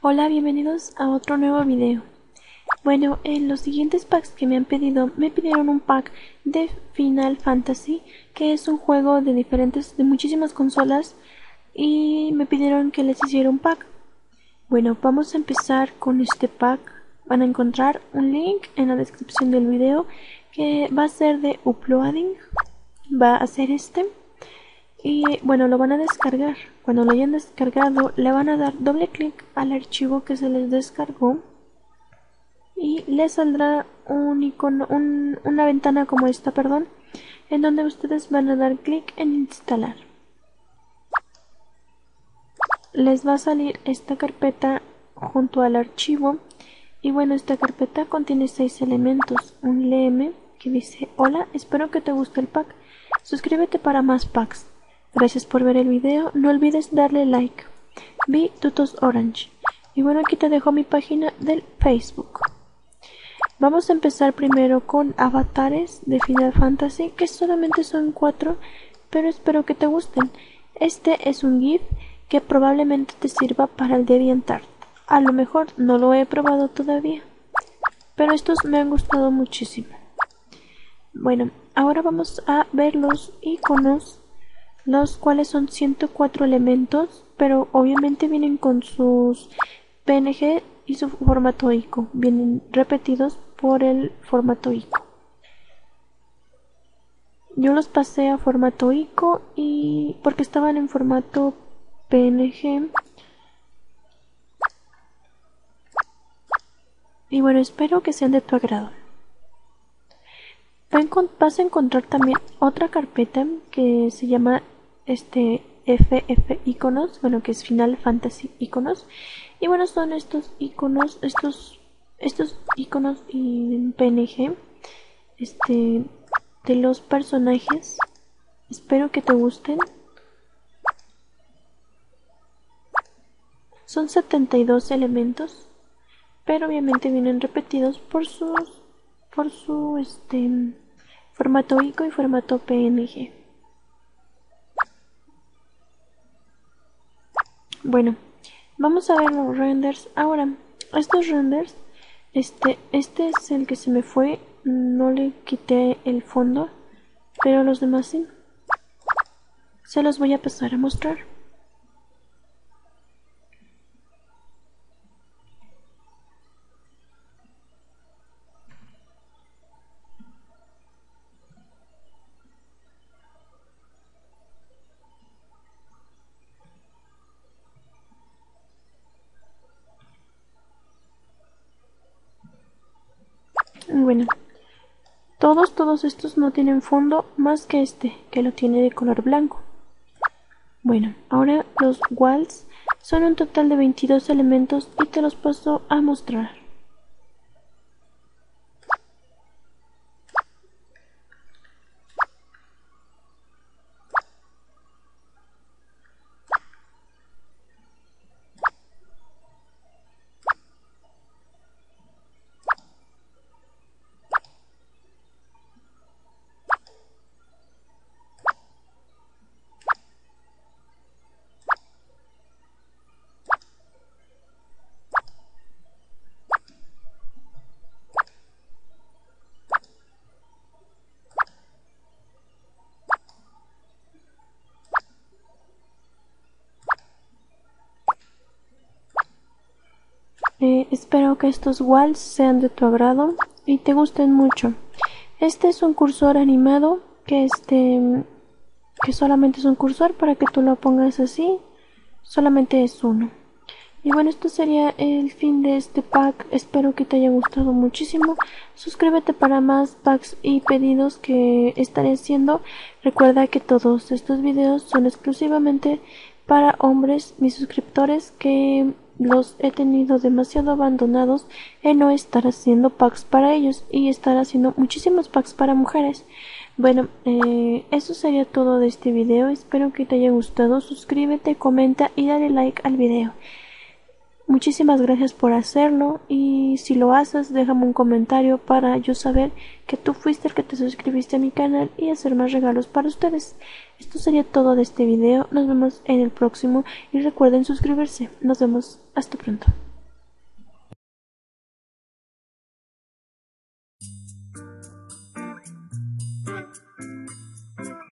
Hola, bienvenidos a otro nuevo video. Bueno, en los siguientes packs que me han pedido, me pidieron un pack de Final Fantasy, que es un juego de diferentes, de muchísimas consolas, y me pidieron que les hiciera un pack. Bueno, vamos a empezar con este pack. Van a encontrar un link en la descripción del video que va a ser de uploading. Va a ser este y bueno lo van a descargar. Cuando lo hayan descargado le van a dar doble clic al archivo que se les descargó y les saldrá un icono una ventana como esta perdón en donde ustedes van a dar clic en instalar. Les va a salir esta carpeta junto al archivo y bueno esta carpeta contiene seis elementos. Un lm que dice hola espero que te guste el pack. Suscríbete para más packs Gracias por ver el video, no olvides darle like. Vi Tutos Orange. Y bueno, aquí te dejo mi página del Facebook. Vamos a empezar primero con avatares de Final Fantasy, que solamente son cuatro, pero espero que te gusten. Este es un GIF que probablemente te sirva para el DeviantArt. A lo mejor no lo he probado todavía, pero estos me han gustado muchísimo. Bueno, ahora vamos a ver los iconos los cuales son 104 elementos, pero obviamente vienen con sus PNG y su formato ICO, vienen repetidos por el formato ICO. Yo los pasé a formato ICO y porque estaban en formato PNG. Y bueno, espero que sean de tu agrado. Vas a encontrar también otra carpeta que se llama este FF iconos, bueno que es Final Fantasy iconos y bueno son estos iconos, estos estos iconos en PNG este de los personajes. Espero que te gusten. Son 72 elementos, pero obviamente vienen repetidos por sus por su este formato ICO y formato PNG. Bueno, vamos a ver los renders ahora. Estos renders, este, este es el que se me fue, no le quité el fondo, pero los demás sí. Se los voy a pasar a mostrar. Bueno, todos, todos estos no tienen fondo más que este, que lo tiene de color blanco. Bueno, ahora los walls son un total de 22 elementos y te los paso a mostrar. Eh, espero que estos walls sean de tu agrado y te gusten mucho. Este es un cursor animado que este que solamente es un cursor para que tú lo pongas así. Solamente es uno. Y bueno, esto sería el fin de este pack. Espero que te haya gustado muchísimo. Suscríbete para más packs y pedidos que estaré haciendo. Recuerda que todos estos videos son exclusivamente para hombres, mis suscriptores que los he tenido demasiado abandonados en no estar haciendo packs para ellos y estar haciendo muchísimos packs para mujeres. Bueno, eh, eso sería todo de este video. Espero que te haya gustado. Suscríbete, comenta y dale like al video. Muchísimas gracias por hacerlo y si lo haces déjame un comentario para yo saber que tú fuiste el que te suscribiste a mi canal y hacer más regalos para ustedes. Esto sería todo de este video, nos vemos en el próximo y recuerden suscribirse. Nos vemos hasta pronto.